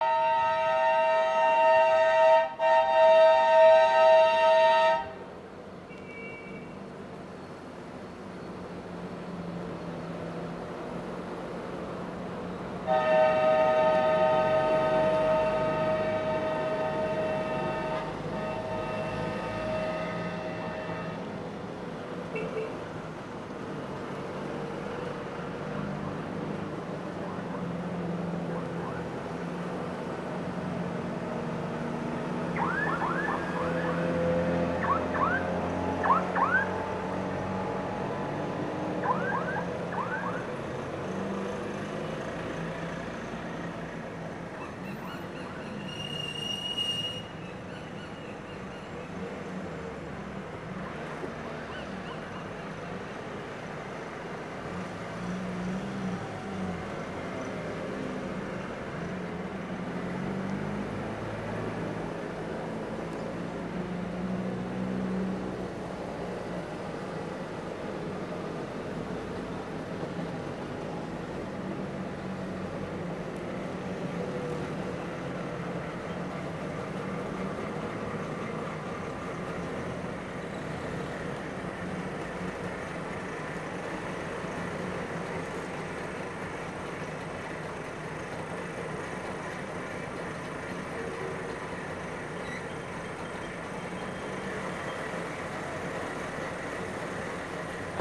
you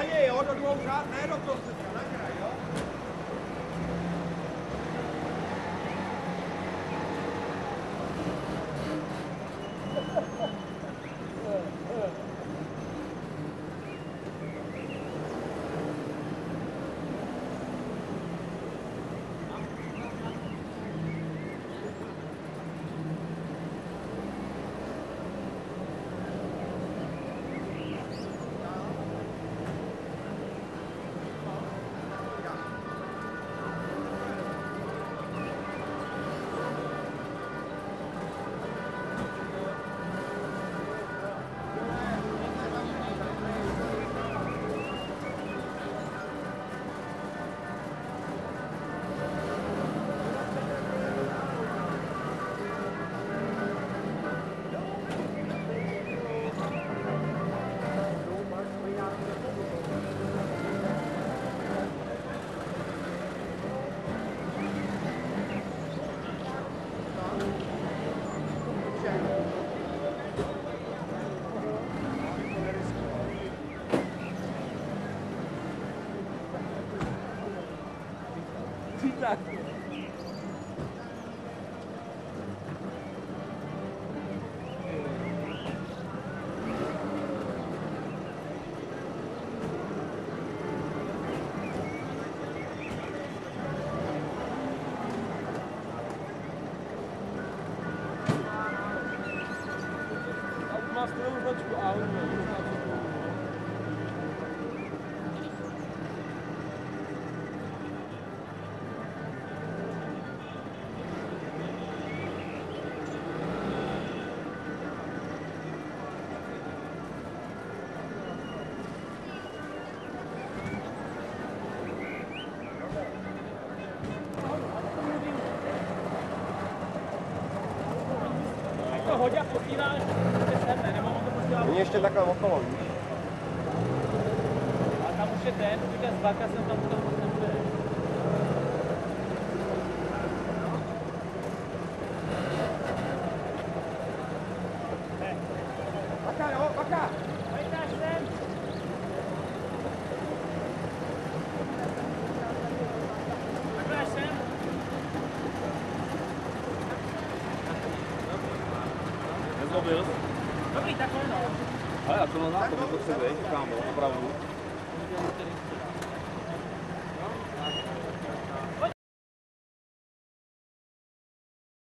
Dalje, odod u ovu žarnu, 国家不提了。Oni ještě takhle okolo, víš? A tam už je ten, je z baka jsem tam tam moc nebude. Baka, jo, baka! Pojďáš sem! Takhle sem. Nezlobil? Dobrý, takhle no. Ale já to na to potřebuješ, kámo, opravdu. Udělám tady.